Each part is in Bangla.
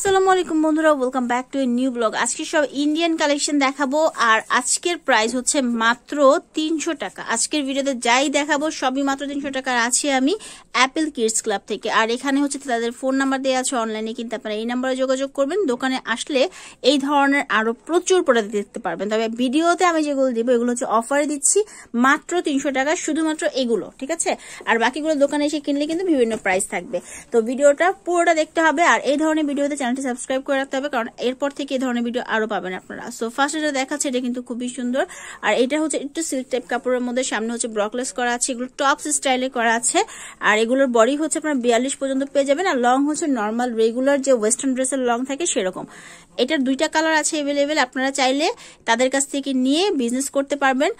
আসসালামু আলাইকুম বন্ধুরা welcome back to a new blog আজকে সব ইন্ডিয়ান কালেকশন দেখাবো, আর আজকের প্রাইস হচ্ছে মাত্র তিনশো টাকা। আজকের ভিডিওতে যাই দেখাবো, সবই মাত্র তিনশো টাকার আছে আমি অ্যাপেল কিডস ক্লাব থেকে। আর এখানে হচ্ছে তাদের ফোন নাম্বার দেওয়া আছে অনলাইনে কিন্তু আপনারা এই নাম্বারে যোগাযোগ করবেন। দোকানে আসলে এই ধরনের আরও প্রচুর প্রোডাক্ট দেখতে পারবেন। তবে ভিডিওতে আমি যেগুলো দিব, এগুলো হচ্ছে অফারে দিচ্ছি মাত্র তিনশো টাকা, শুধুমাত্র এগুলো, ঠিক আছে? আর বাকিগুলো দোকানে এসে কিনলে কিন্তু বিভিন্ন প্রাইস থাকবে। তো ভিডিওটা পুরোটা দেখতে হবে, আর এই ধরনের ভিডিওতে চ্যানেলটি সাবস্ক্রাইব করে রাখতে হবে, কারণ এরপর থেকে এই ধরনের ভিডিও আরও পাবেন আপনারা। সো ফার্স্ট এটা দেখাচ্ছে, এটা কিন্তু খুবই সুন্দর। আর এটা হচ্ছে একটু সিল্ক টাইপ কাপড়ের মধ্যে, সামনে হচ্ছে ব্রকলেস করা আছে, এগুলো টপস স্টাইলে করা আছে। আর এগুলোর বডি হচ্ছে আপনার বিয়াল্লিশ পর্যন্ত পেয়ে যাবেন, আর লং হচ্ছে নর্মাল রেগুলার যে ওয়েস্টার্ন ড্রেসের লং থাকে সেরকম। এটার দুইটা কালার আছে এভেলেবেল আপনারা চাইলে তাদের কাছ থেকে নিয়ে বিজনেস করতে পারবেন।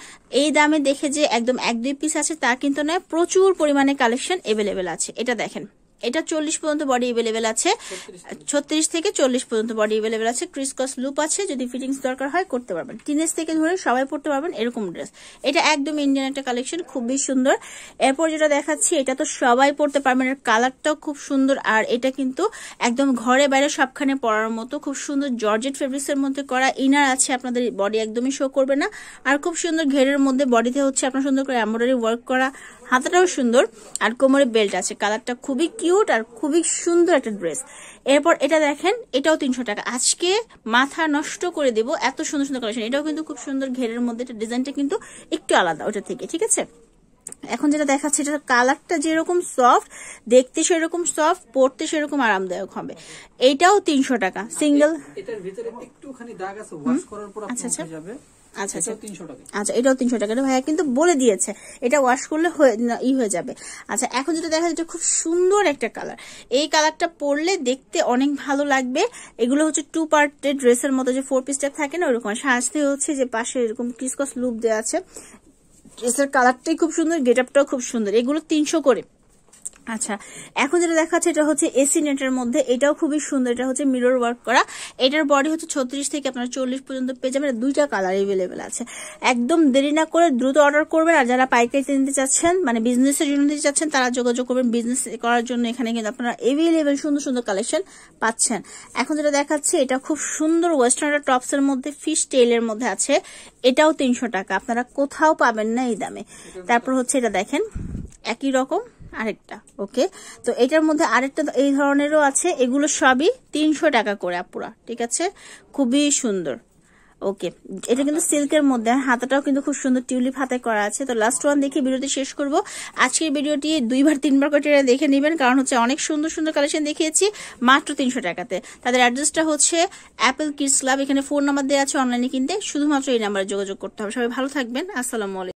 এই দামে দেখে যে একদম এক দুই পিস আছে, তা কিন্তু নয়, প্রচুর পরিমাণে কালেকশন এভেলেবেল আছে। এটা দেখেন। এটা চল্লিশ পর্যন্ত বডি এভেলেবেল আছে। ছত্রিশ থেকে চল্লিশ পর্যন্ত বডি এভেলেবেল আছে। ক্রিসকস লুপ আছে। যদি ফিটিংস দরকার হয়, করতে পারবেন। টিনেজ থেকে ধরে সবাই পড়তে পারবেন এরকম ড্রেস এটা একদম ইন্ডিয়ান একটা কালেকশন খুবই সুন্দর। এরপর যেটা দেখাচ্ছি, এটা তো সবাই পড়তে পারবেন। এর কালারটাও খুব সুন্দর। আর এটা কিন্তু একদম ঘরে বাইরে সবখানে পরার মতো, খুব সুন্দর জর্জেট ফেব্রিক্স এর মধ্যে করা ইনার আছে। আপনাদের বডি একদমই শো করবে না। আর খুব সুন্দর ঘেরের মধ্যে বডিতে হচ্ছে আপনার সুন্দর করে এমব্রয়ডারি ওয়ার্ক করা। হাতাটাও সুন্দর। আর কোমরে বেল্ট আছে। কালারটা খুবই কিউট আর খুবই সুন্দর একটা ড্রেস। এরপর এটা দেখেন এটাও তিনশো টাকা। আজকে মাথা নষ্ট করে দেব এত সুন্দর সুন্দর কালেকশন এটাও কিন্তু খুব সুন্দর ঘেরের মধ্যে এটা ডিজাইনটা কিন্তু একটু আলাদা ওটা থেকে ঠিক আছে? এখন যেটা দেখাচ্ছে এটা কালারটা যেরকম সফট দেখতে সেরকম সফট পড়তে সেরকম আরামদায়ক হবে। এটাও তিনশো টাকা সিঙ্গেল এটার ভিতরে একটুখানি দাগ আছে ওয়াশ করার পর আচ্ছা, আচ্ছা। আচ্ছা আচ্ছা। এটাও 300 টাকা। আচ্ছা এটাও তিনশো টাকা। ভাইয়া কিন্তু বলে দিয়েছে এটা ওয়াশ করলে ই হয়ে যাবে। আচ্ছা এখন যেটা দেখা যাচ্ছে খুব সুন্দর একটা কালার এই কালারটা পরলে দেখতে অনেক ভালো লাগবে। এগুলো হচ্ছে টু পার্টের ড্রেসের মতো যে ফোর পিসটা থাকে না ওরকম। সাজতে হচ্ছে যে পাশে এরকম ক্রিসকস লুপ দেওয়া আছে। ড্রেসের কালারটাই খুব সুন্দর গেট আপটাও খুব সুন্দর। এগুলো তিনশো করে। আচ্ছা এখন যেটা দেখাচ্ছে এটা হচ্ছে এসি নেটের মধ্যে। এটাও খুবই সুন্দর এটা হচ্ছে মিরর ওয়ার্ক করা। এটার বডি হচ্ছে ছত্রিশ থেকে আপনারা চল্লিশ পর্যন্ত পেয়ে যাবেন। দুইটা কালার এভেলেবেল আছে। একদম দেরি না করে দ্রুত অর্ডার করবেন। আর যারা পাইকারিতে নিতে চাচ্ছেন মানে বিজনেসের জন্য নিতে চাচ্ছেন তারা যোগাযোগ করবেন বিজনেস করার জন্য। এখানে কিন্তু আপনারা এভেলেবেল সুন্দর সুন্দর কালেকশন পাচ্ছেন। এখন যেটা দেখাচ্ছে এটা খুব সুন্দর ওয়েস্টার্ন টপস এর মধ্যে ফিশ টেইলের মধ্যে আছে। এটাও তিনশো টাকা। আপনারা কোথাও পাবেন না এই দামে। তারপর হচ্ছে এটা দেখেন একই রকম। আরেকটা ওকে তো এটার মধ্যে আরেকটা এই ধরনেরও আছে, এগুলো সবই তিনশো টাকা করে আপুরা, ঠিক আছে? খুবই সুন্দর ওকে এটা কিন্তু সিল্কের মধ্যে, হাতাটাও কিন্তু খুব সুন্দর টিউলিপ হাতে করা আছে। তো লাস্ট ওয়ান দেখে ভিডিওটি শেষ করব। আজকের ভিডিওটি দুইবার, তিনবার করে দেখে নেবেন, কারণ হচ্ছে অনেক সুন্দর সুন্দর কালেকশন দেখিয়েছি মাত্র তিনশো টাকাতে। তাদের অ্যাড্রেসটা হচ্ছে অ্যাপেল কিডস ক্লাব এখানে ফোন নাম্বার দেওয়া আছে অনলাইনে কিনতে। শুধুমাত্র এই নাম্বারে যোগাযোগ করতে হবে। সবাই ভালো থাকবেন। আসসালামু আলাইকুম।